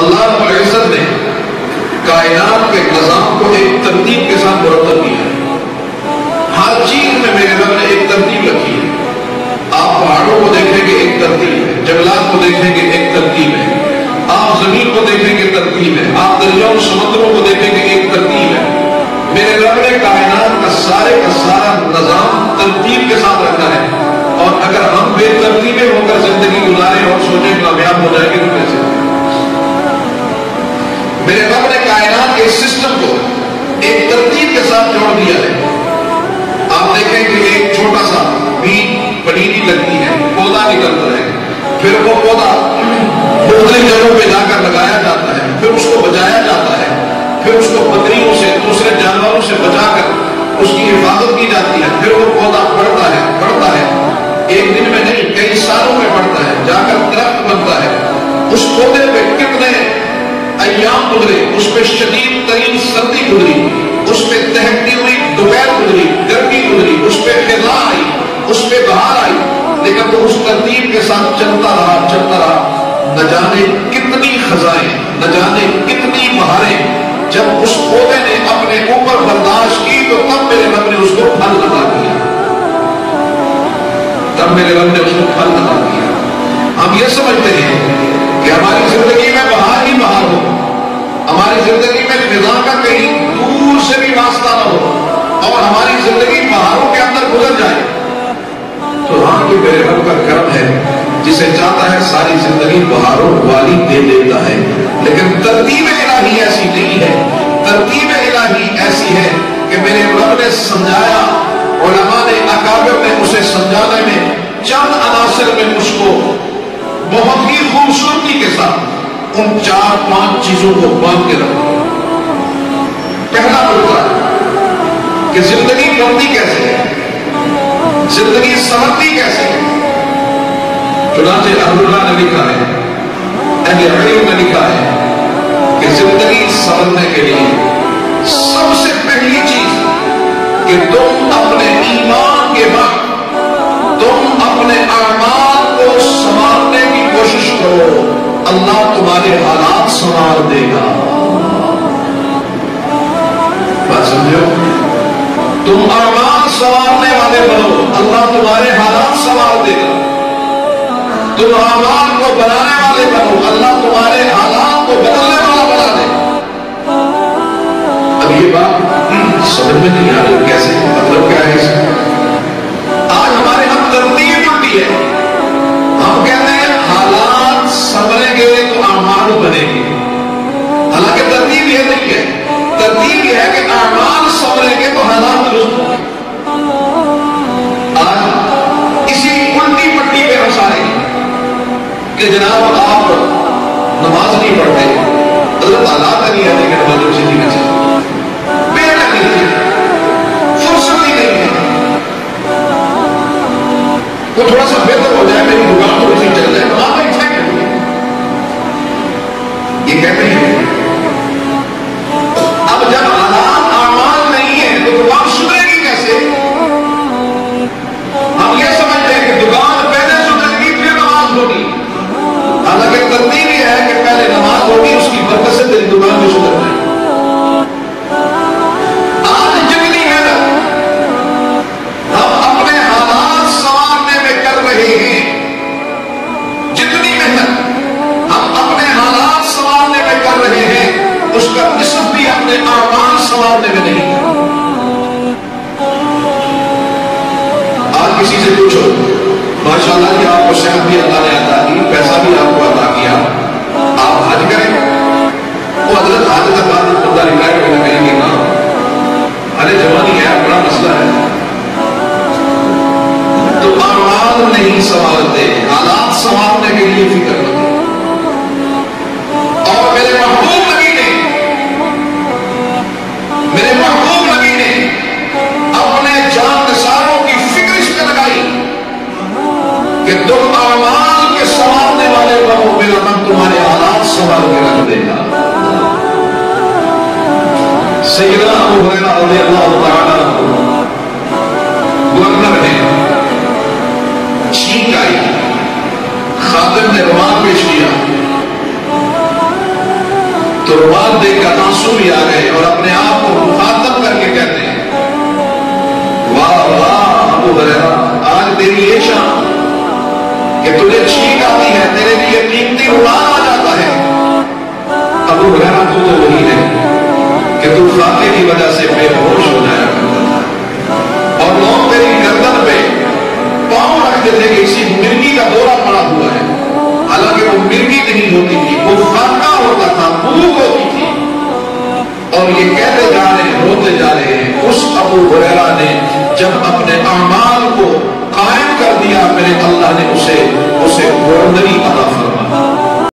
अल्लाह ने कायनात के निज़ाम को एक तरतीब के साथ मुरतब किया है। हर चीज़ में मेरे रब ने एक तरतीब रखी है। आप पहाड़ों को देखेंगे एक तरतीब है, जंगलात को देखेंगे एक तरतीब है, आप ज़मीन को देखेंगे तरतीब है, आप दरियाओं, समुद्रों को देखेंगे एक तरतीब है। मेरे रब ने कायनात का सारे का सारा निज़ाम तरतीब के साथ रखा है। और अगर हम बेतरतीबे होकर ज़िंदगी गुजारें और सोचें कामयाब हो जाएँगे तो कैसे? मेरे रब ने कायनात के सिस्टम को एक तरतीब के साथ जोड़ दिया है। आप देखें कि एक छोटा सा बीज पनीरी लगती है, पौधा निकलता है। फिर वो पौधा मुख्तलिफ़ जगहों पर जाकर लगाया जाता है, फिर उसको बचाया जाता है। फिर उसको बकरियों से, दूसरे जानवरों से बचाकर उसकी हिफाजत की जाती है। फिर वो पौधा बढ़ता है। उस पर शदीद तरीन सर्दी गुजरी उस पर तहकती हुई, दोपहर गुजरी, गर्मी गुजरी उस पर आई उस पर बहार आई। लेकिन वो उस तरतीब के साथ चलता रहा चलता रहा। न जाने कितनी खजाएँ, न जाने कितनी बहारें। जब उस पौधे ने अपने ऊपर बर्दाश्त की तो तब मेरे रब ने उसको फल लगा दिया। तब मेरे रब ने उसको फल लगा दिया। हम ये समझते हैं कि हमारी ज़िंदगी हमारी ज़िंदगी में फिजा का कहीं दूर से भी वास्ता ना हो और हमारी ज़िंदगी बहारों के अंदर गुजर जाए तो हाँ ये मेरे रब का कर्म है, जिसे चाहता है सारी ज़िंदगी बहारों वाली दे देता है। लेकिन तरतीब इलाही ऐसी नहीं है, तरतीब इलाही ऐसी है कि मेरे रब ने समझाया और ने अकाबिर ने उसे समझाने में, चंद अनासर में उसको बहुत ही के उन चार पाँच चीज़ों को बाँध के रखा। पहला मुद्दा, कि ज़िंदगी बनती कैसे है? ज़िंदगी समझती कैसे है? चुनाचे अब्दुल्ला ने लिखा है, अहले ने लिखा है, कि ज़िंदगी समझने के लिए सबसे पहली चीज़, कि तुम अपने ईमान के वक्त तुम अपने अरमान तुम्हारे हालात संभाल देगा। समझो तुम अरमान संभालने वाले बनो। अल्लाह तुम्हारे हालात संभाल देगा। तुम अरमान को बनाने वाले बनो। अल्लाह तुम्हारे हालात को बदलने वाला बना दे। अब ये बात समझ में नहीं आ रही, कैसे? जनाब आप नमाज़ नहीं पढ़ते हज़रत हालात नहीं आते कि नमाज़ उसी नहीं चाहिए फुर्सत ही नहीं है। थोड़ा सा बेहतर हो जाए, मेरी दुकान को सी निसब भी अपने आमान संभालने में नहीं आज किसी से पूछो माशाल्लाह कि आपको सेहत भी अल्लाह ने संभाल के रख देगा रज़ियल्लाहु तआला गवर्नर है। छींक आई खादिम ने रुमाल पेश किया तो रुमाल देकर आँसू भी आ गए और अपने आप को मुखातब करके कहते हैं वाह वाह अबू आज तेरी ये शाम कि तुझे छींक आती है तेरे लिए कीमती उड़ान अबू हरेरा तू तो वही है कि तू फाते की वजह से बेहोश हो जाया और लोग तेरी गर्दन पे पाँव रखते थे कि इसी मिर्गी का दौरा पड़ा हुआ है। हालाँकि वो मिर्गी नहीं होती थी, वो फाका होता था भूख होती थी। और ये कहते जा रहे हैं, रोते जा रहे हैं, उस अबू हुरैरा ने जब अपने अमाल को कायम कर दिया, मेरे अल्लाह ने उसे उसे गोरदरी अदा फरमा